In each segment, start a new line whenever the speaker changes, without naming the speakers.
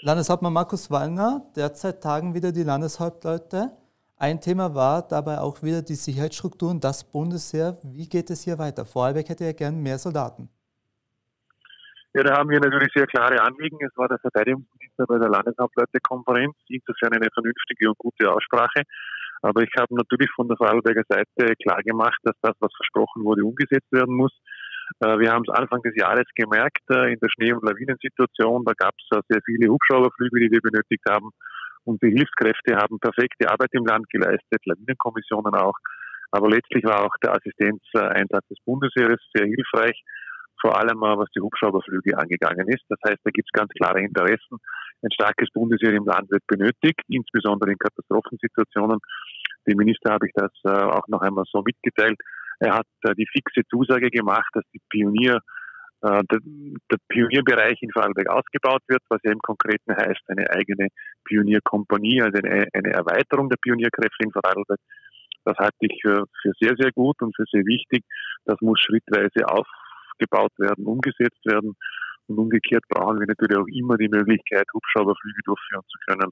Landeshauptmann Markus Wallner, derzeit tagen wieder die Landeshauptleute. Ein Thema war dabei auch wieder die Sicherheitsstrukturen, das Bundesheer. Wie geht es hier weiter? Vorarlberg hätte ja gern mehr Soldaten.
Ja, da haben wir natürlich sehr klare Anliegen. Es war der Verteidigungsminister bei der Landeshauptleutekonferenz, insofern eine vernünftige und gute Aussprache. Aber ich habe natürlich von der Vorarlberger Seite klar gemacht, dass das, was versprochen wurde, umgesetzt werden muss. Äh, wir haben es Anfang des Jahres gemerkt, äh, in der Schnee- und Lawinensituation, da gab es sehr viele Hubschrauberflüge, die wir benötigt haben. Und die Hilfskräfte haben perfekte Arbeit im Land geleistet, Lawinenkommissionen auch. Aber letztlich war auch der Assistenzeinsatz des Bundesheeres sehr hilfreich vor allem was die Hubschrauberflüge angegangen ist. Das heißt, da gibt es ganz klare Interessen. Ein starkes Bundesheer im Land wird benötigt, insbesondere in Katastrophensituationen. Dem Minister habe ich das äh, auch noch einmal so mitgeteilt. Er hat äh, die fixe Zusage gemacht, dass die Pionier, äh, der, der Pionierbereich in Vorarlberg ausgebaut wird, was ja im Konkreten heißt, eine eigene Pionierkompanie, also eine, eine Erweiterung der Pionierkräfte in Vorarlberg. Das halte ich für, für sehr, sehr gut und für sehr wichtig. Das muss schrittweise auf, gebaut werden, umgesetzt werden. Und umgekehrt brauchen wir natürlich auch immer die Möglichkeit, Hubschrauberflüge durchführen zu können.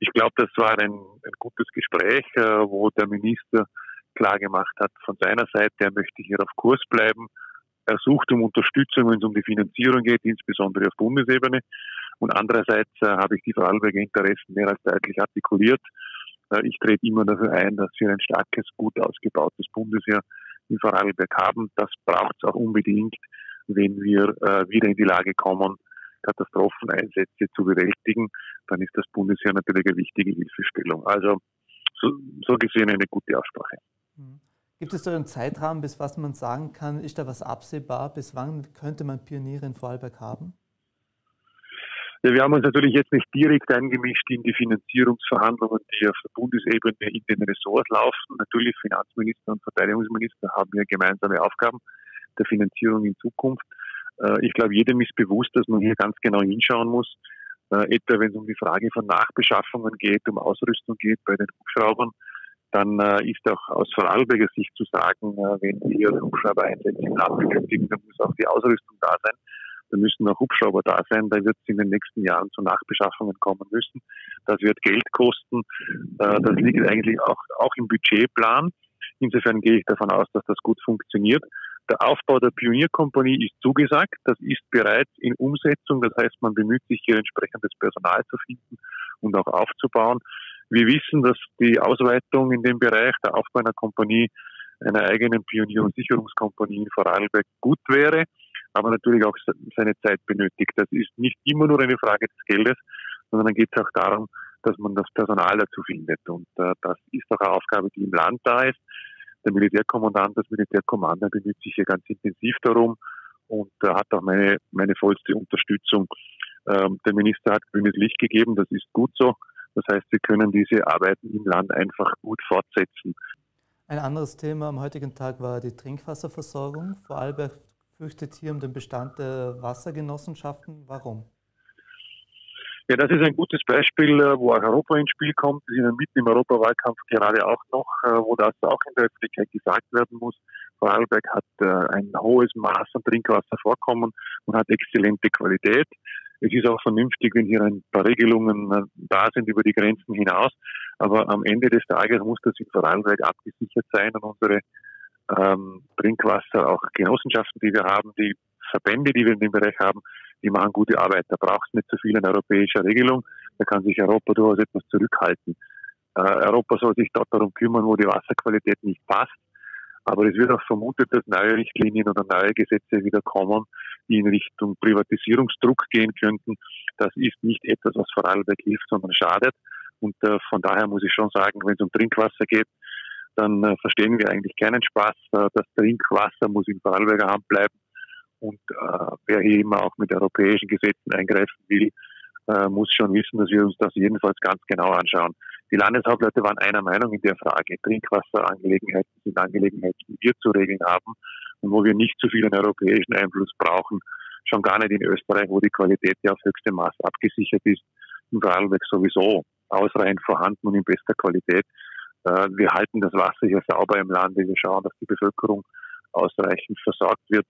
Ich glaube, das war ein, ein gutes Gespräch, äh, wo der Minister klar gemacht hat, von seiner Seite, er möchte hier auf Kurs bleiben. Er sucht um Unterstützung, wenn es um die Finanzierung geht, insbesondere auf Bundesebene. Und andererseits äh, habe ich die Vorarlberger Interessen mehr als deutlich artikuliert. Äh, ich trete immer dafür ein, dass wir ein starkes, gut ausgebautes Bundesheer in Vorarlberg haben. Das braucht es auch unbedingt, wenn wir äh, wieder in die Lage kommen, Katastropheneinsätze zu bewältigen. Dann ist das Bundesheer natürlich eine wichtige Hilfestellung. Also so, so gesehen eine gute Aussprache.
Mhm. Gibt es da einen Zeitrahmen, bis was man sagen kann? Ist da was absehbar? Bis wann könnte man Pioniere in Vorarlberg haben?
Ja, wir haben uns natürlich jetzt nicht direkt eingemischt in die Finanzierungsverhandlungen, die auf der Bundesebene in den Ressorts laufen. Natürlich Finanzminister und Verteidigungsminister haben ja gemeinsame Aufgaben der Finanzierung in Zukunft. Äh, ich glaube, jedem ist bewusst, dass man hier ganz genau hinschauen muss. Äh, etwa wenn es um die Frage von Nachbeschaffungen geht, um Ausrüstung geht bei den Hubschraubern, dann äh, ist auch aus Vorarlberger Sicht zu sagen, wenn wir Land benötigen, dann muss auch die Ausrüstung da sein. Da müssen auch Hubschrauber da sein. Da wird es in den nächsten Jahren zu Nachbeschaffungen kommen müssen. Das wird Geld kosten. Äh, das liegt eigentlich auch, auch im Budgetplan. Insofern gehe ich davon aus, dass das gut funktioniert. Der Aufbau der Pionierkompanie ist zugesagt. Das ist bereits in Umsetzung. Das heißt, man bemüht sich hier entsprechendes Personal zu finden und auch aufzubauen. Wir wissen, dass die Ausweitung in dem Bereich, der Aufbau einer Kompanie, einer eigenen Pionier- und Sicherungskompanie in Vorarlberg gut wäre aber natürlich auch seine Zeit benötigt. Das ist nicht immer nur eine Frage des Geldes, sondern dann geht es auch darum, dass man das Personal dazu findet. Und äh, das ist auch eine Aufgabe, die im Land da ist. Der Militärkommandant, das Militärkommando bemüht sich hier ganz intensiv darum und äh, hat auch meine, meine vollste Unterstützung. Ähm, der Minister hat grünes Licht gegeben, das ist gut so. Das heißt, wir können diese Arbeiten im Land einfach gut fortsetzen.
Ein anderes Thema am heutigen Tag war die Trinkwasserversorgung. Vorarlberg fürchtet hier um den Bestand der Wassergenossenschaften. Warum?
Ja, das ist ein gutes Beispiel, äh, wo auch Europa ins Spiel kommt. Wir sind mitten im Europawahlkampf gerade auch noch, äh, wo das auch in der Öffentlichkeit gesagt werden muss. Vorarlberg hat äh, ein hohes Maß an Trinkwasservorkommen und hat exzellente Qualität. Es ist auch vernünftig, wenn hier ein paar Regelungen da sind über die Grenzen hinaus. Aber am Ende des Tages muss das in Vorarlberg abgesichert sein und unsere ähm, Trinkwasser, auch Genossenschaften, die wir haben, die Verbände, die wir in dem Bereich haben, die machen gute Arbeit. Da braucht es nicht so viel an europäischer Regelung. Da kann sich Europa durchaus etwas zurückhalten. Äh, Europa soll sich dort darum kümmern, wo die Wasserqualität nicht passt. Aber es wird auch vermutet, dass neue Richtlinien oder neue Gesetze wieder kommen, die in Richtung Privatisierungsdruck gehen könnten. Das ist nicht etwas, was Vorarlberg hilft, sondern schadet. Und äh, von daher muss ich schon sagen, wenn es um Trinkwasser geht, dann äh, verstehen wir eigentlich keinen Spaß. Äh, das Trinkwasser muss in Vorarlberger Hand bleiben. Und äh, wer hier immer auch mit europäischen Gesetzen eingreifen will, äh, muss schon wissen, dass wir uns das jedenfalls ganz genau anschauen. Die Landeshauptleute waren einer Meinung in der Frage. Trinkwasserangelegenheiten sind Angelegenheiten, die wir zu regeln haben und wo wir nicht zu viel an europäischen Einfluss brauchen. Schon gar nicht in Österreich, wo die Qualität ja auf höchstem Maß abgesichert ist. In Vorarlberg sowieso ausreichend vorhanden und in bester Qualität. Äh, wir halten das Wasser hier sauber im Lande. Wir schauen, dass die Bevölkerung ausreichend versorgt wird.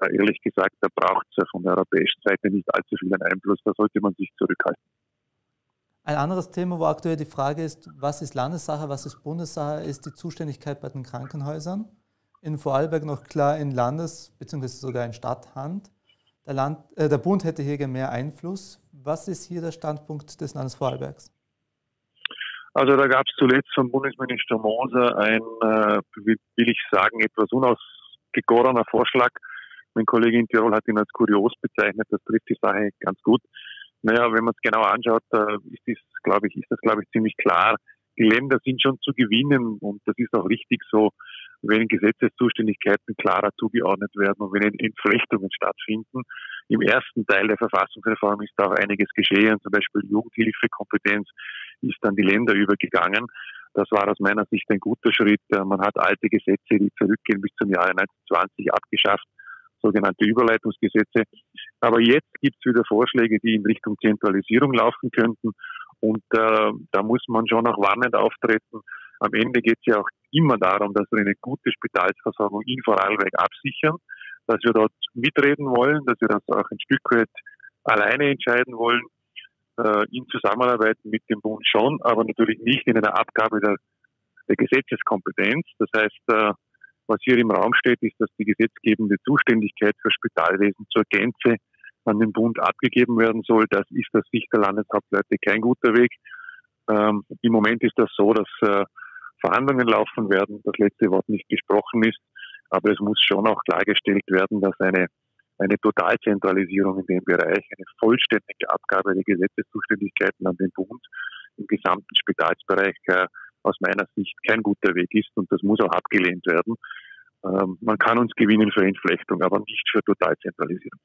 äh, ehrlich gesagt, da braucht es von der europäischen Seite nicht allzu viel Einfluss. Da sollte man sich zurückhalten.
Ein anderes Thema, wo aktuell die Frage ist, was ist Landessache, was ist Bundessache, ist die Zuständigkeit bei den Krankenhäusern. In Vorarlberg noch klar in Landes- bzw. sogar in Stadthand. Der, Land, äh, der Bund hätte hier mehr Einfluss. Was ist hier der Standpunkt des Landes Vorarlbergs?
Also da gab es zuletzt von Bundesminister Moser ein, äh, will ich sagen, etwas unausgegorener Vorschlag. Mein Kollege in Tirol hat ihn als kurios bezeichnet. Das trifft die Sache ganz gut. Naja, wenn man es genau anschaut, äh, ist, dies, glaube ich, ist das, glaube ich, ziemlich klar. Die Länder sind schon zu gewinnen und das ist auch richtig so, wenn Gesetzeszuständigkeiten klarer zugeordnet werden und wenn Entflechtungen stattfinden. Im ersten Teil der Verfassungsreform ist auch einiges geschehen, zum Beispiel Jugendhilfekompetenz ist an die Länder übergegangen. Das war aus meiner Sicht ein guter Schritt. Äh, man hat alte Gesetze, die zurückgehen bis zum Jahre 1920, abgeschafft sogenannte Überleitungsgesetze. Aber jetzt gibt es wieder Vorschläge, die in Richtung Zentralisierung laufen könnten. Und äh, da muss man schon auch warnend auftreten. Am Ende geht es ja auch immer darum, dass wir eine gute Spitalsversorgung in Vorarlberg absichern, dass wir dort mitreden wollen, dass wir das auch ein Stück weit alleine entscheiden wollen, äh, in Zusammenarbeit mit dem Bund schon, aber natürlich nicht in einer Abgabe der, der Gesetzeskompetenz. Das heißt, äh, was hier im Raum steht, ist, dass die gesetzgebende Zuständigkeit für Spitalwesen zur Gänze an den Bund abgegeben werden soll. Das ist aus Sicht der Landeshauptleute kein guter Weg. Ähm, Im Moment ist das so, dass äh, Verhandlungen laufen werden, das letzte Wort nicht gesprochen ist. Aber es muss schon auch klargestellt werden, dass eine, eine Totalzentralisierung in dem Bereich, eine vollständige Abgabe der Gesetzeszuständigkeiten an den Bund im gesamten Spitalsbereich äh, aus meiner Sicht kein guter Weg ist und das muss auch abgelehnt werden. Ähm, man kann uns gewinnen für Entflechtung, aber nicht für Totalzentralisierung.